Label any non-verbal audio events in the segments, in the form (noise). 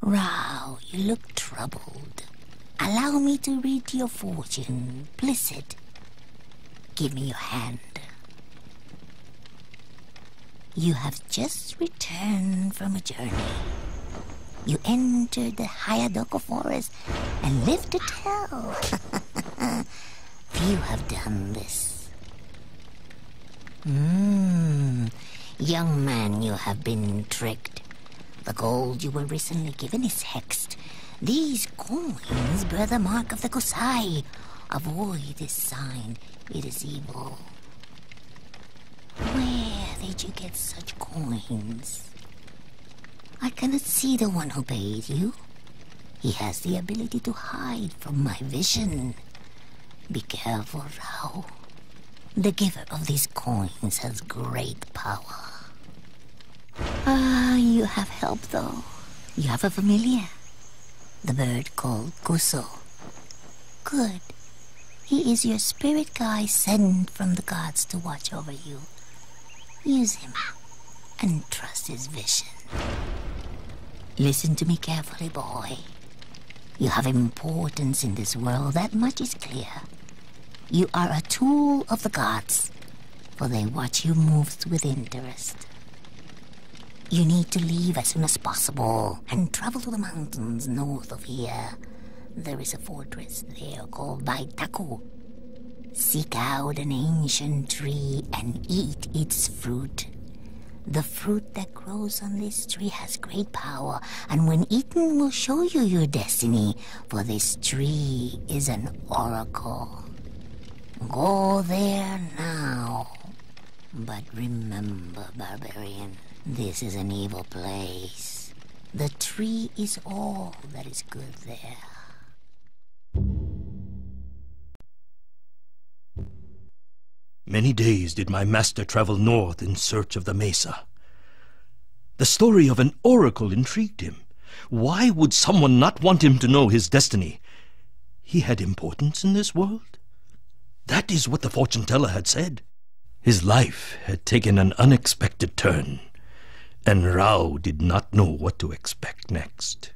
Rau, you look troubled. Allow me to read your fortune. Blissed. Give me your hand. You have just returned from a journey. You entered the Hayadoko forest and lived to tell. (laughs) Few have done this. Hmm. Young man, you have been tricked. The gold you were recently given is hexed. These coins bear the mark of the Kuzai. Avoid this sign. It is evil. Where did you get such coins? I cannot see the one who paid you. He has the ability to hide from my vision. Be careful, Rau. The giver of these coins has great power. Ah, you have help, though. You have a familiar. The bird called Kuzo. Good. He is your spirit guide sent from the gods to watch over you. Use him and trust his vision. Listen to me carefully, boy. You have importance in this world, that much is clear. You are a tool of the gods, for they watch you move with interest. You need to leave as soon as possible and travel to the mountains north of here. There is a fortress there called Vaitaku. Seek out an ancient tree and eat its fruit. The fruit that grows on this tree has great power, and when eaten will show you your destiny, for this tree is an oracle. Go there now. But remember, barbarian, this is an evil place. The tree is all that is good there. Many days did my master travel north in search of the mesa. The story of an oracle intrigued him. Why would someone not want him to know his destiny? He had importance in this world. That is what the fortune teller had said. His life had taken an unexpected turn, and Rau did not know what to expect next.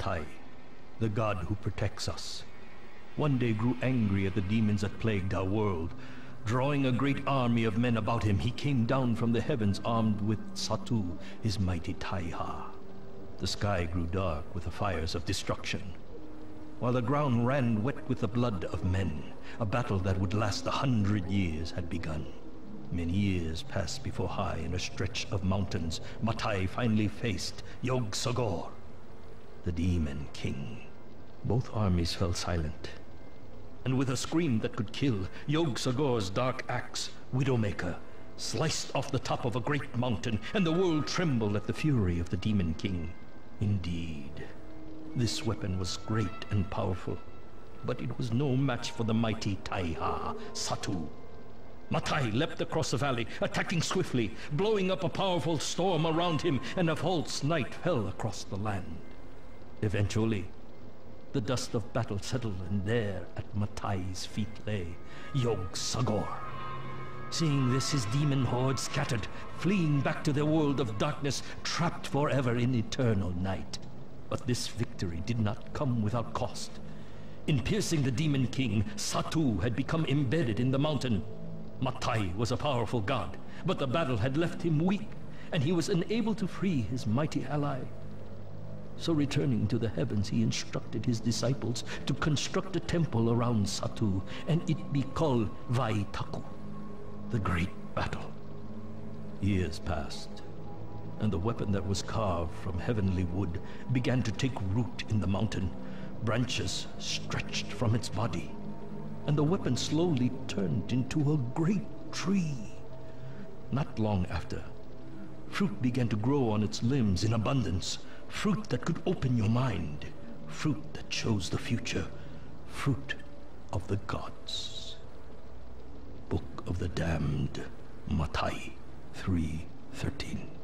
Matai, the god who protects us, one day grew angry at the demons that plagued our world. Drawing a great army of men about him, he came down from the heavens armed with Satu, his mighty Taiaha. The sky grew dark with the fires of destruction, while the ground ran wet with the blood of men. A battle that would last a hundred years had begun. Many years passed before high in a stretch of mountains, Matai finally faced Yog Sogor, the demon king. Both armies fell silent, and with a scream that could kill, Yog Sogor's dark axe, Widowmaker, sliced off the top of a great mountain, and the world trembled at the fury of the demon king. Indeed, this weapon was great and powerful, but it was no match for the mighty Taiaha, Satu. Matai leapt across the valley, attacking swiftly, blowing up a powerful storm around him, and a false night fell across the land. Eventually, the dust of battle settled, and there at Matai's feet lay Yog Sagor. Seeing this, his demon horde scattered, fleeing back to their world of darkness, trapped forever in eternal night. But this victory did not come without cost. In piercing the demon king, Satu had become embedded in the mountain. Matai was a powerful god, but the battle had left him weak, and he was unable to free his mighty ally. So returning to the heavens, he instructed his disciples to construct a temple around Satu, and it be called Vaitaku, the great battle. Years passed, and the weapon that was carved from heavenly wood began to take root in the mountain. Branches stretched from its body, and the weapon slowly turned into a great tree. Not long after, fruit began to grow on its limbs in abundance. Fruit that could open your mind. Fruit that shows the future. Fruit of the gods. Book of the Damned, Matai 3.13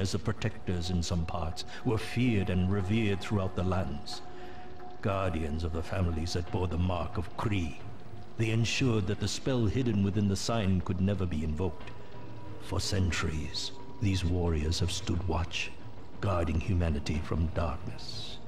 as the Protectors in some parts, were feared and revered throughout the lands. Guardians of the families that bore the mark of Kri. They ensured that the spell hidden within the sign could never be invoked. For centuries, these warriors have stood watch, guarding humanity from darkness.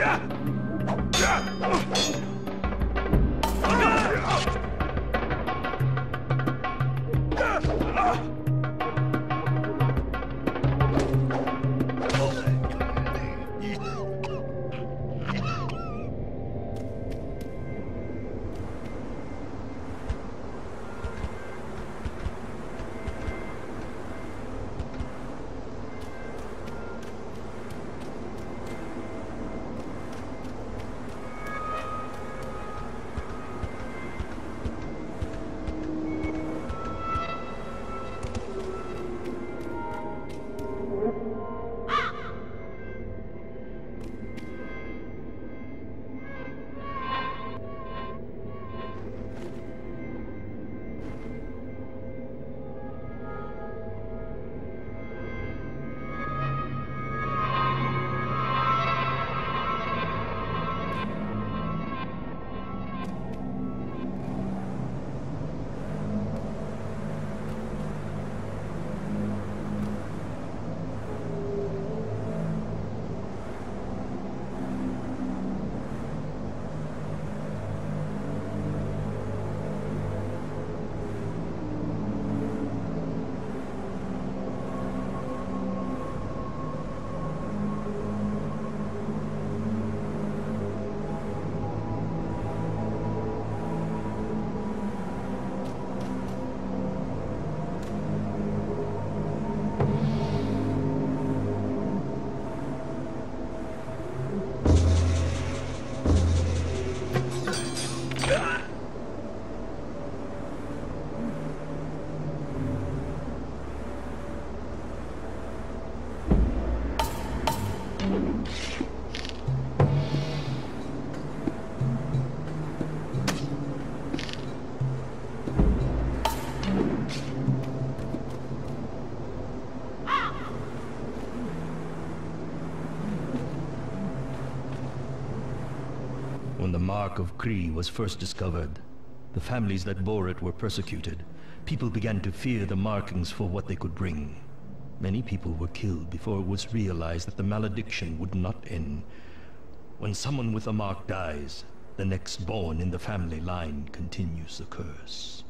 When Mark of Kri was first discovered, the families that bore it were persecuted. People began to fear the markings for what they could bring. Many people were killed before it was realized that the malediction would not end. When someone with a mark dies, the next born in the family line continues the curse.